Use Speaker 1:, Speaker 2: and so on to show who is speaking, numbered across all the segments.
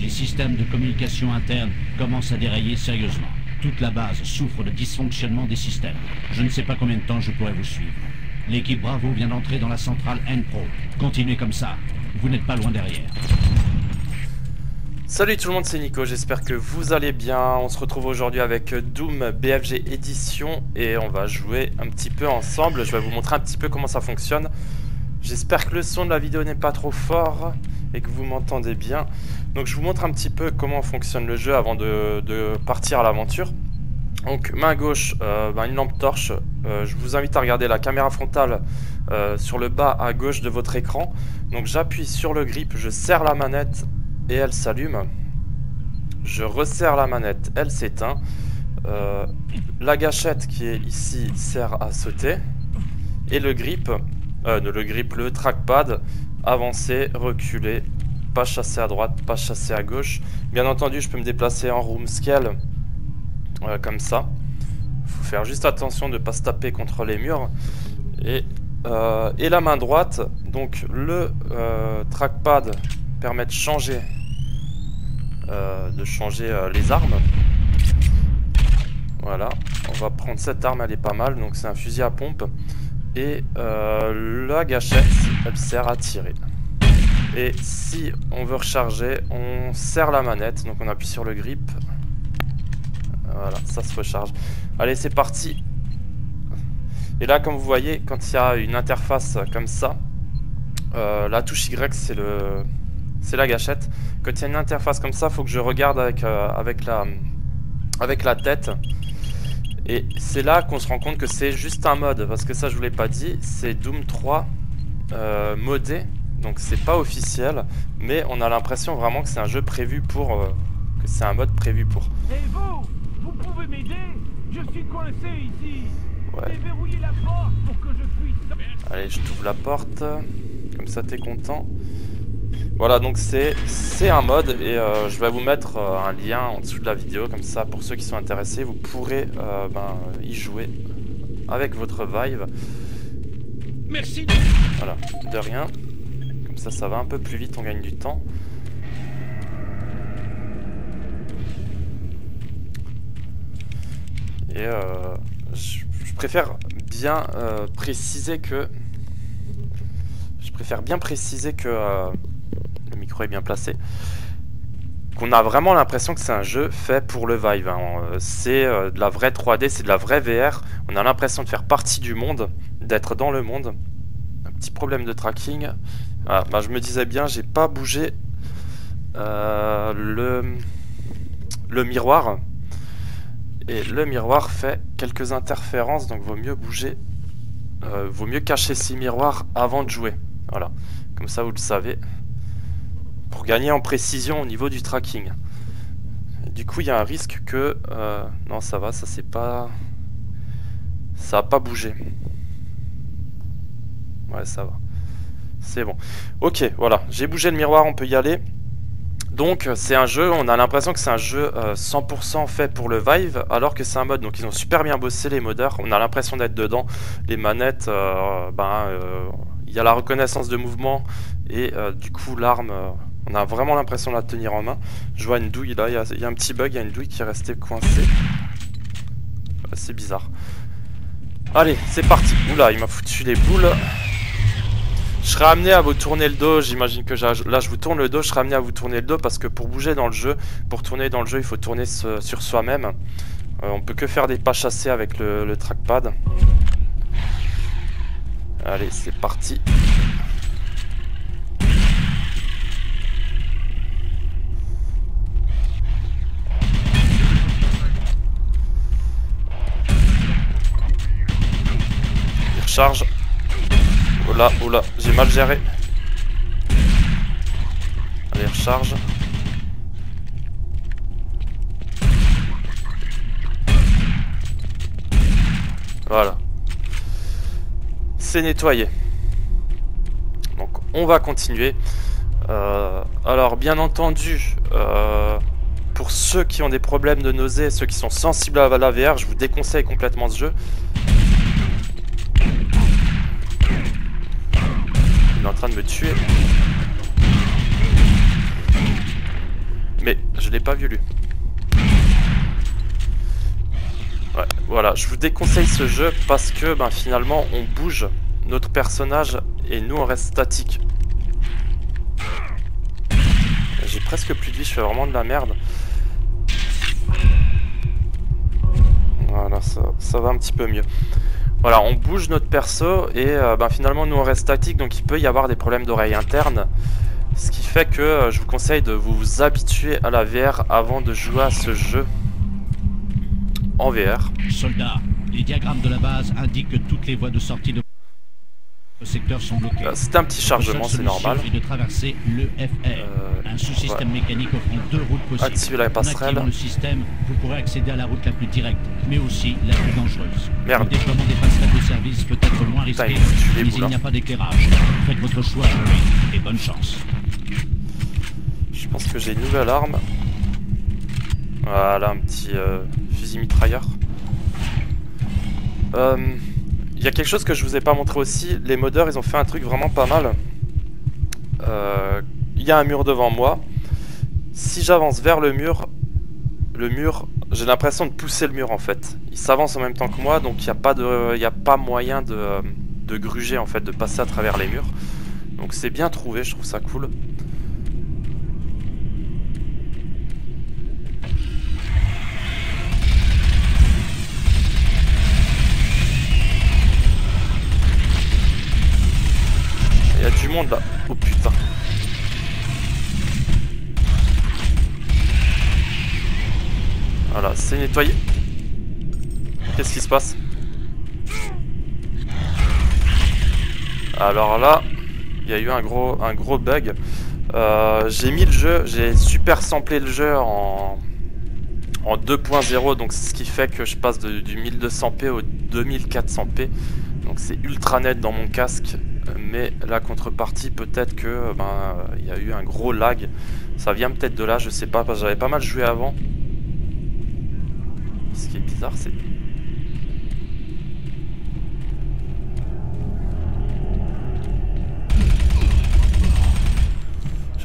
Speaker 1: Les systèmes de communication interne commencent à dérailler sérieusement. Toute la base souffre de dysfonctionnement des systèmes. Je ne sais pas combien de temps je pourrai vous suivre. L'équipe Bravo vient d'entrer dans la centrale N-Pro. Continuez comme ça. Vous n'êtes pas loin derrière.
Speaker 2: Salut tout le monde, c'est Nico, j'espère que vous allez bien. On se retrouve aujourd'hui avec Doom BFG Edition et on va jouer un petit peu ensemble. Je vais vous montrer un petit peu comment ça fonctionne. J'espère que le son de la vidéo n'est pas trop fort et que vous m'entendez bien. Donc je vous montre un petit peu comment fonctionne le jeu avant de, partir à l'aventure. Donc main gauche, euh, ben, une lampe torche. Euh, je vous invite à regarder la caméra frontale euh, sur le bas à gauche de votre écran. Donc j'appuie sur le grip, je serre la manette et elle s'allume. Je resserre la manette, elle s'éteint. la gâchette qui est ici sert à sauter. Et le grip, le grip, le trackpad, avancer, reculer, pas chasser à droite, pas chasser à gauche. Bien entendu, je peux me déplacer en room scale, euh, comme ça. faut faire juste attention de ne pas se taper contre les murs. Et, euh, la main droite, donc le euh, trackpad permet de changer, de changer les armes. Voilà, on va prendre cette arme, elle est pas mal, donc c'est un fusil à pompe. Et la gâchette, elle sert à tirer. Et si on veut recharger, on serre la manette, donc on appuie sur le grip. Voilà, ça se recharge. Allez, c'est parti. Et là, comme vous voyez, quand il y a une interface comme ça, euh, la touche Y, c'est la gâchette. Quand il y a une interface comme ça, il faut que je regarde avec, euh, avec la tête. Et c'est là qu'on se rend compte que c'est juste un mode, parce que ça je vous l'ai pas dit, c'est Doom 3 euh, modé donc c'est pas officiel, mais on a l'impression vraiment que c'est un jeu prévu pour... Euh, que c'est un mode prévu pour.
Speaker 3: Et vous Vous pouvez m'aider? Je suis coincé ici
Speaker 2: Ouais.
Speaker 3: Déverrouillez la porte pour que je puisse...
Speaker 2: Allez, je t'ouvre la porte. Comme ça, t'es content. Voilà, donc c'est un mode et euh, je vais vous mettre euh, un lien en dessous de la vidéo. Comme ça, pour ceux qui sont intéressés, vous pourrez ben, y jouer avec votre Vive.
Speaker 3: Merci
Speaker 2: Voilà, de rien ça, ça va un peu plus vite, on gagne du temps. Et euh, je, préfère bien euh, préciser que... Je préfère bien préciser que... Euh, le micro est bien placé. Qu'on a vraiment l'impression que c'est un jeu fait pour le Vive. Hein. C'est de la vraie 3D, c'est de la vraie VR. On a l'impression de faire partie du monde, d'être dans le monde. Un petit problème de tracking. Ah, bah, je me disais bien, j'ai pas bougé euh, le, le miroir. Et le miroir fait quelques interférences, donc vaut mieux bouger, euh, vaut mieux cacher ces miroirs avant de jouer. Voilà, comme ça vous le savez. Pour gagner en précision au niveau du tracking. du coup, il y a un risque que... Euh, non, ça va, ça c'est pas... Ça a pas bougé. Ouais, ça va. C'est bon. Ok, voilà. J'ai bougé le miroir, on peut y aller. Donc c'est un jeu, on a l'impression que c'est un jeu 100% euh, fait pour le Vive, alors que c'est un mode. Donc ils ont super bien bossé les modeurs, on a l'impression d'être dedans. Les manettes, euh, ben, euh, il y a la reconnaissance de mouvement et du coup l'arme, on a vraiment l'impression de la tenir en main. Je vois une douille là, il y, a un petit bug, il y a une douille qui est restée coincée. C'est bizarre. Allez, c'est parti. Oula, il m'a foutu les boules. Je serai amené à vous tourner le dos, j'imagine que là je vous tourne le dos, je serai amené à vous tourner le dos parce que pour bouger dans le jeu, pour tourner dans le jeu, il faut tourner sur soi-même. Euh, on peut que faire des pas chassés avec le, trackpad. Allez, c'est parti. Il recharge. Oula, oula, j'ai mal géré. Allez, recharge. Voilà. C'est nettoyé. Donc on va continuer. Euh, alors bien entendu, euh, pour ceux qui ont des problèmes de nausée, ceux qui sont sensibles à la VR, je vous déconseille complètement ce jeu. Train de me tuer. Mais je l'ai pas vu lui. Ouais, voilà, je vous déconseille ce jeu parce que ben, finalement on bouge notre personnage et nous on reste statique. J'ai presque plus de vie, je fais vraiment de la merde. Voilà, ça, ça va un petit peu mieux. Voilà, on bouge notre perso et euh, ben, finalement nous on reste statique donc il peut y avoir des problèmes d'oreille interne. Ce qui fait que euh, je vous conseille de vous habituer à la VR avant de jouer à ce jeu en VR.
Speaker 1: Soldats, les diagrammes de la base indiquent que toutes les voies de sortie de sont.
Speaker 2: Euh, C'est un petit chargement, c'est normal.
Speaker 1: de traverser le FR,
Speaker 2: Euh,
Speaker 1: un sous-système mécanique offrant deux routes possibles.
Speaker 2: Activer la passerelle.
Speaker 1: le système, vous pourrez accéder à la route la plus directe, mais aussi la plus dangereuse.
Speaker 2: Merde.
Speaker 1: Le déploiement des passerelles de service peut être moins risqué, mais il n'y a pas d'éclairage. Faites votre choix, et bonne chance.
Speaker 2: Je pense que j'ai une nouvelle arme. Voilà, un petit euh, fusil mitrailleur. Euh, Il y a quelque chose que je vous ai pas montré aussi. Les modeurs, ils ont fait un truc vraiment pas mal. Euh, Il y a un mur devant moi. Si j'avance vers le mur, le mur, j'ai l'impression de pousser le mur en fait. Il s'avance en même temps que moi, donc il n'y a pas moyen de, de gruger en fait, de passer à travers les murs. Donc c'est bien trouvé, je trouve ça cool. Oh putain. Voilà, c'est nettoyé. Qu'est-ce qui se passe? Alors là, il y a eu un gros, un gros bug. Euh, j'ai mis le jeu, j'ai super samplé le jeu en, en 2.0, donc ce qui fait que je passe de- du 1200p au 2400p. Donc c'est ultra net dans mon casque, mais la contrepartie peut-être que ben il y a eu un gros lag. Ça vient peut-être de là, je sais pas, parce que j'avais pas mal joué avant. Ce qui est bizarre, c'est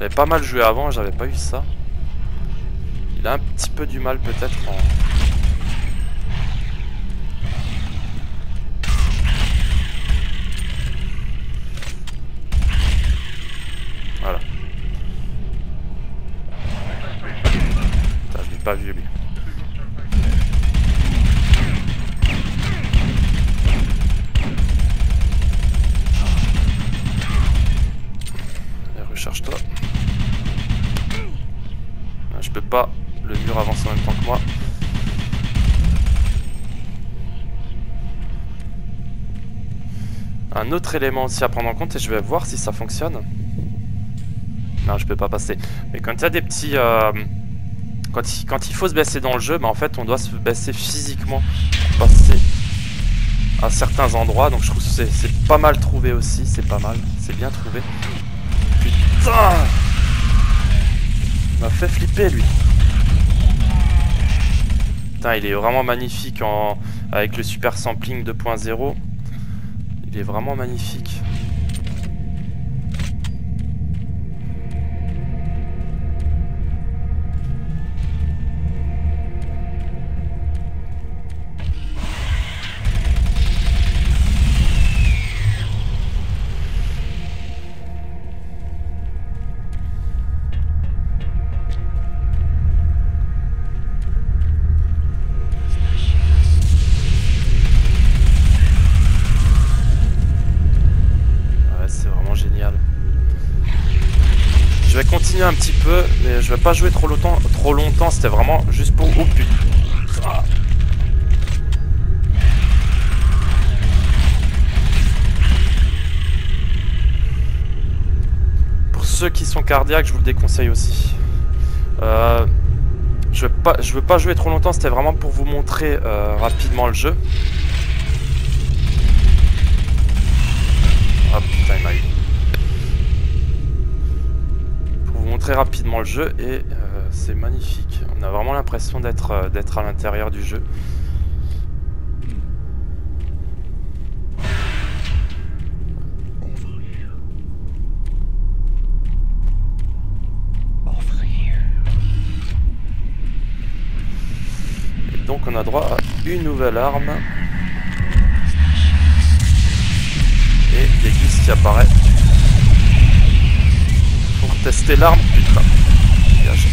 Speaker 2: J'avais pas mal joué avant, j'avais pas eu ça. Il a un petit peu du mal peut-être en... vu recharge-toi. Ah, Je peux pas, le mur avance en même temps que moi. Un autre élément aussi à prendre en compte et je vais voir si ça fonctionne. Non, je peux pas passer. Mais quand il y a des petits... euh, quand, il, faut se baisser dans le jeu, bah, en fait on doit se baisser physiquement pour passer à certains endroits. Donc je trouve que c'est pas mal trouvé aussi, c'est pas mal, c'est bien trouvé. Putain m'a fait flipper lui. Putain, il est vraiment magnifique en... avec le super sampling 2.0. Il est vraiment magnifique. Vais continuer un petit peu, mais je vais pas jouer trop longtemps. Trop longtemps, c'était vraiment juste pour. Oh putain. Pour ceux qui sont cardiaques, je vous le déconseille aussi. Euh, je veux pas, je veux pas jouer trop longtemps. C'était vraiment pour vous montrer euh, rapidement le jeu. très rapidement le jeu et euh, c'est magnifique. On a vraiment l'impression d'être euh, d'être à l'intérieur du jeu. Donc on a droit à une nouvelle arme et l'église qui apparaît Tester l'arme, putain. Dégage.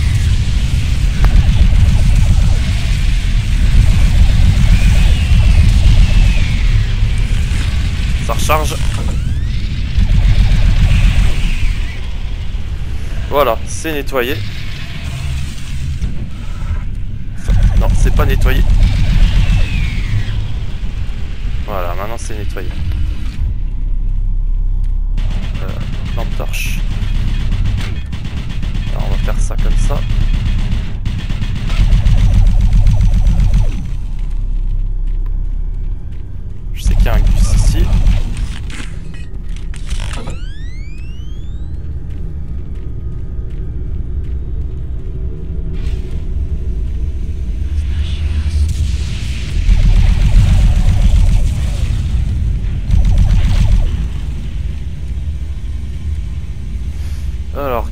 Speaker 2: Ça recharge. Voilà, c'est nettoyé. Non, c'est pas nettoyé. Voilà, maintenant c'est nettoyé. Euh, lampe torche. Faire ça comme ça. Je sais qu'il y a un gus ici.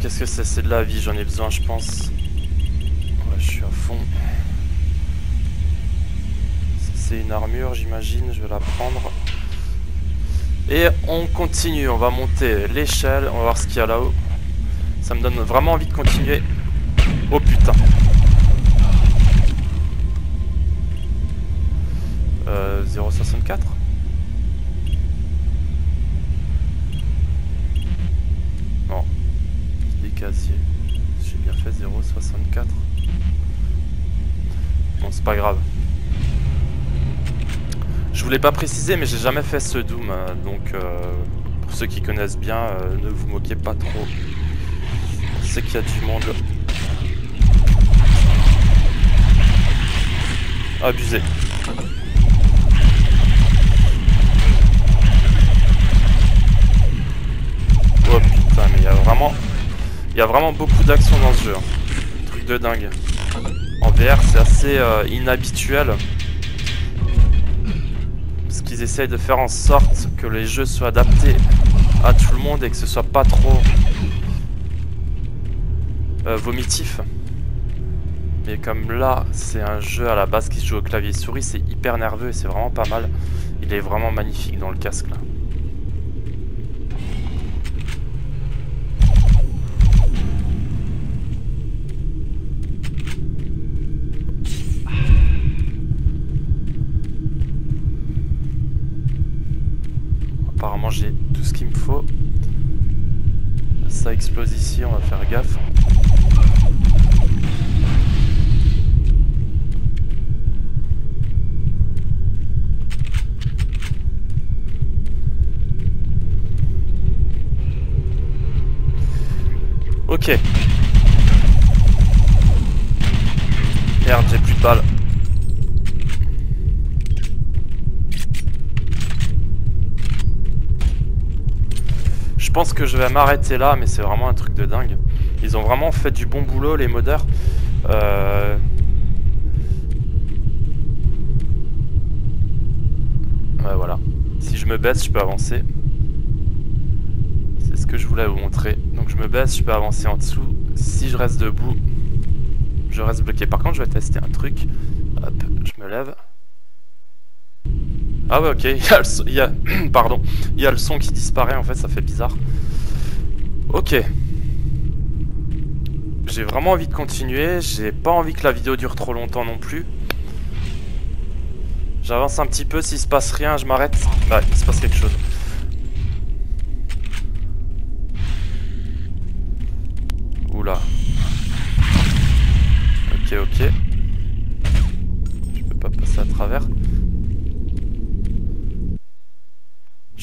Speaker 2: Qu'est-ce que c'est? C'est de la vie, j'en ai besoin, je pense. Je suis à fond. C'est une armure, j'imagine, je vais la prendre. Et on continue, on va monter l'échelle, on va voir ce qu'il y a là-haut. Ça me donne vraiment envie de continuer. Oh putain. Euh, 0,64 Non. Des casiers. J'ai bien fait 0,64. Bon, c'est pas grave. Je voulais pas préciser, mais j'ai jamais fait ce Doom, euh, donc euh, pour ceux qui connaissent bien, euh, ne vous moquez pas trop. Sais qu'il y a du monde. Abusé. Oh putain, mais il y a vraiment, il y a vraiment beaucoup d'action dans ce jeu. hein. Truc de dingue. En VR, c'est assez euh, inhabituel. Parce qu'ils essayent de faire en sorte que les jeux soient adaptés à tout le monde et que ce soit pas trop euh, vomitif. Mais comme là, c'est un jeu à la base qui se joue au clavier souris, c'est hyper nerveux et c'est vraiment pas mal. Il est vraiment magnifique dans le casque là. Explose ici, on va faire gaffe. Ok. Merde, j'ai plus de balles. Pense que je vais m'arrêter là, mais c'est vraiment un truc de dingue. Ils ont vraiment fait du bon boulot, les modeurs. Euh... Ouais, voilà. Si je me baisse, je peux avancer. C'est ce que je voulais vous montrer. Donc je me baisse, je peux avancer en dessous. Si je reste debout, je reste bloqué. Par contre, je vais tester un truc. Hop, je me lève. Ah ouais, ok, il y a le son, il y a, pardon, il y a le son qui disparaît en fait, ça fait bizarre. Ok. J'ai vraiment envie de continuer, j'ai pas envie que la vidéo dure trop longtemps non plus. J'avance un petit peu, s'il se passe rien, je m'arrête. Ouais, il se passe quelque chose. Oula. Ok, ok. Je peux pas passer à travers.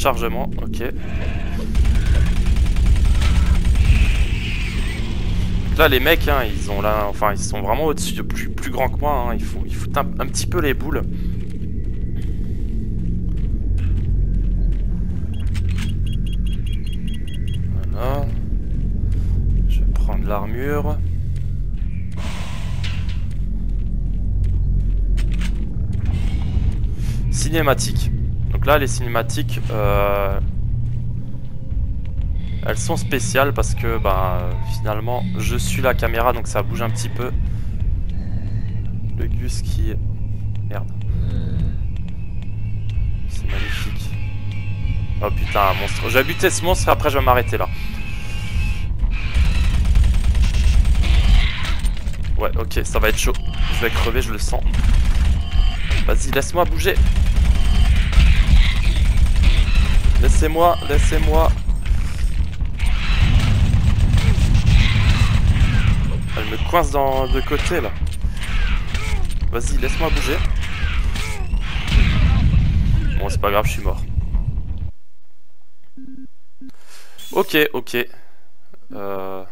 Speaker 2: Chargement, ok. Là, les mecs, hein, ils ont là, enfin, ils sont vraiment au-dessus, plus, plus grands que moi. Hein, ils, font, ils foutent un, un petit peu les boules. Voilà. Je vais prendre l'armure. Cinématique. Donc là, les cinématiques, euh, elles sont spéciales parce que, bah, finalement, je suis la caméra, donc ça bouge un petit peu. Le Gus qui Merde. C'est magnifique. Oh putain, un monstre. Je vais buter ce monstre et après je vais m'arrêter là. Ouais, ok, ça va être chaud. Je vais crever, je le sens. Vas-y, laisse-moi bouger. Laissez-moi, laissez-moi. Elle me coince dans de côté là. Vas-y, laisse-moi bouger. Bon, c'est pas grave, je suis mort. Ok, ok. Euh,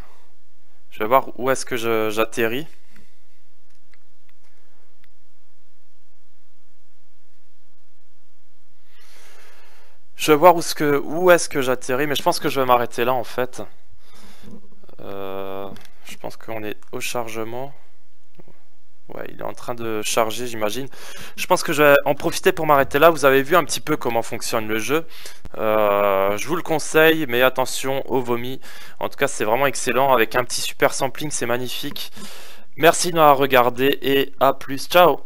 Speaker 2: je vais voir où est-ce que j'atterris. Je vais voir où est-ce que, j'atterris, mais je pense que je vais m'arrêter là en fait. Euh, je pense qu'on est au chargement. Ouais, il est en train de charger, j'imagine. Je pense que je vais en profiter pour m'arrêter là. Vous avez vu un petit peu comment fonctionne le jeu. Euh, je vous le conseille, mais attention au vomi. En tout cas, c'est vraiment excellent. Avec un petit super sampling, c'est magnifique. Merci de m'avoir regardé et à plus. Ciao